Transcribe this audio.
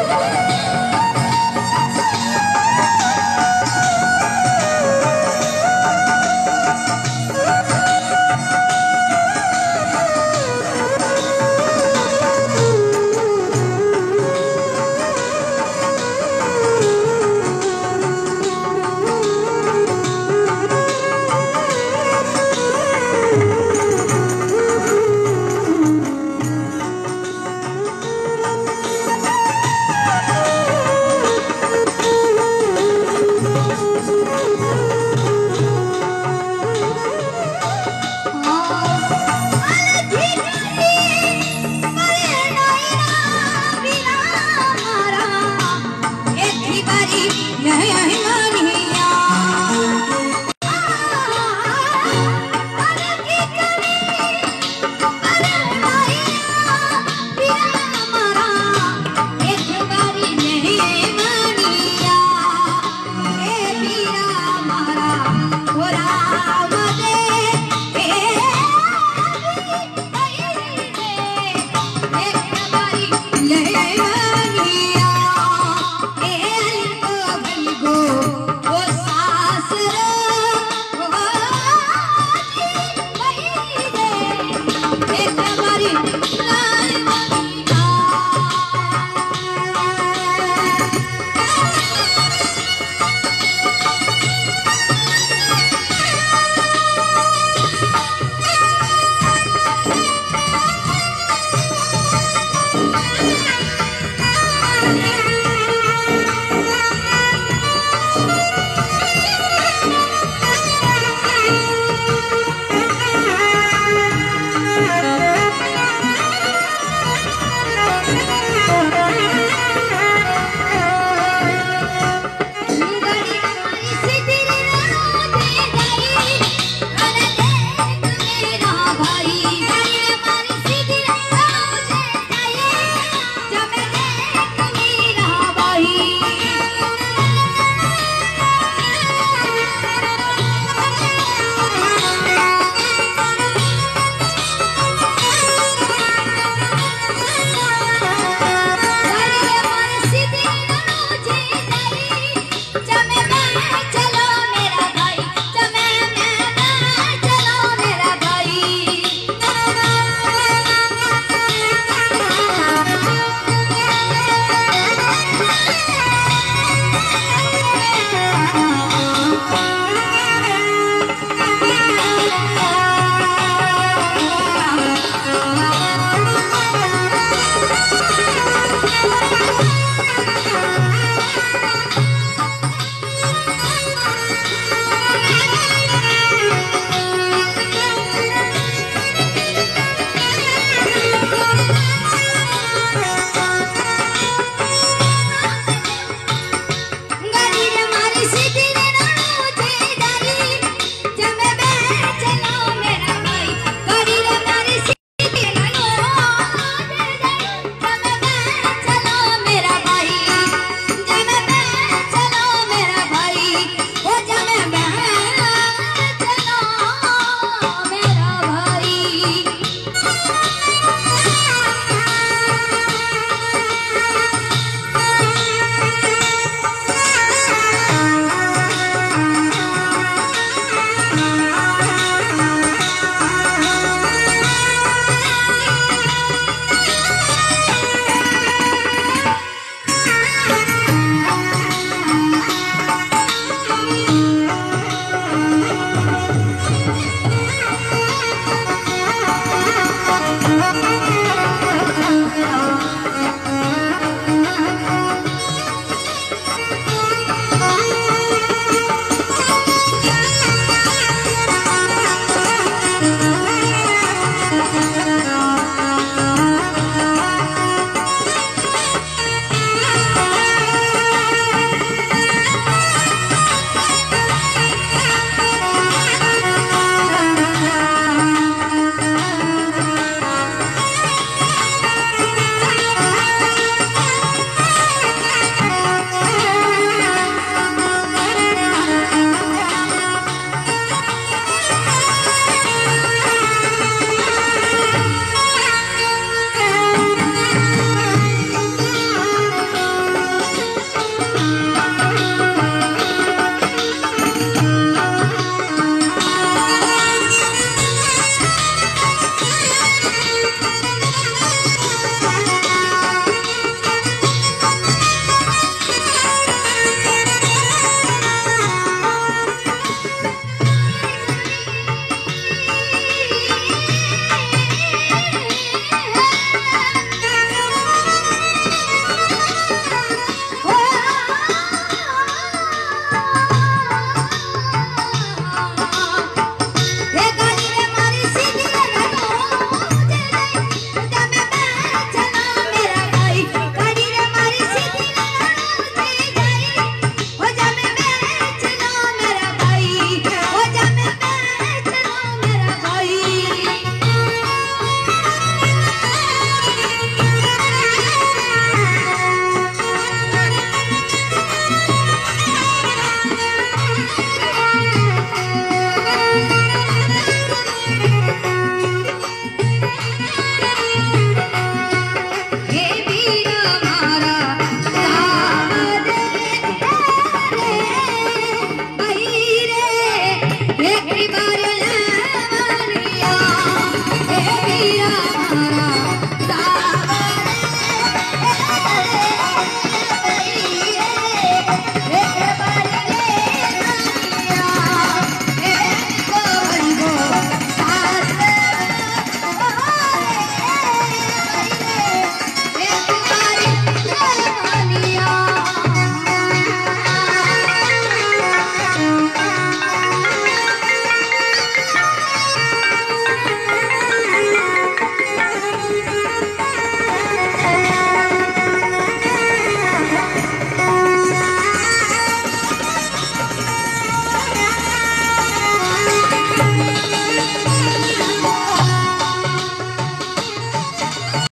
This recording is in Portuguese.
Música